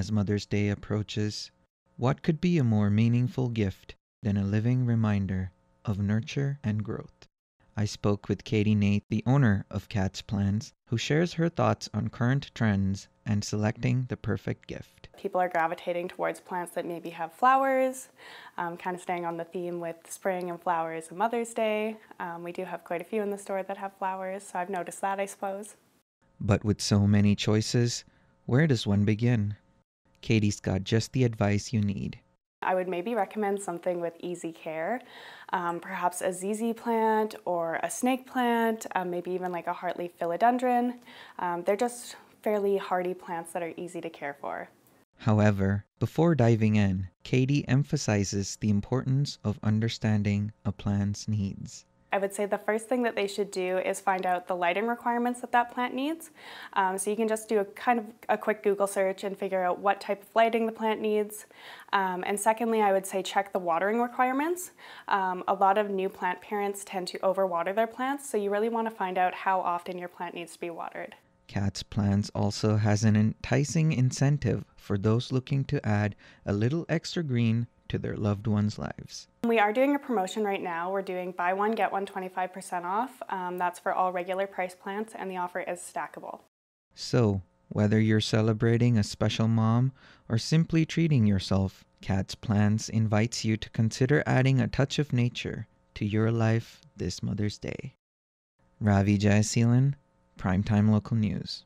As Mother's Day approaches, what could be a more meaningful gift than a living reminder of nurture and growth? I spoke with Katie Nate, the owner of Kat's Plants, who shares her thoughts on current trends and selecting the perfect gift. People are gravitating towards plants that maybe have flowers, um, kind of staying on the theme with spring and flowers and Mother's Day. Um, we do have quite a few in the store that have flowers, so I've noticed that, I suppose. But with so many choices, where does one begin? Katie's got just the advice you need. I would maybe recommend something with easy care, um, perhaps a ZZ plant or a snake plant, um, maybe even like a heartleaf philodendron. Um, they're just fairly hardy plants that are easy to care for. However, before diving in, Katie emphasizes the importance of understanding a plant's needs. I would say the first thing that they should do is find out the lighting requirements that that plant needs. Um, so you can just do a kind of a quick Google search and figure out what type of lighting the plant needs. Um, and secondly, I would say check the watering requirements. Um, a lot of new plant parents tend to overwater their plants, so you really want to find out how often your plant needs to be watered. Kat's Plants also has an enticing incentive for those looking to add a little extra green to their loved ones' lives. We are doing a promotion right now. We're doing buy one, get one 25% off. Um, that's for all regular price plants, and the offer is stackable. So, whether you're celebrating a special mom or simply treating yourself, Kat's Plants invites you to consider adding a touch of nature to your life this Mother's Day. Ravi Jayasilan, Primetime Local News.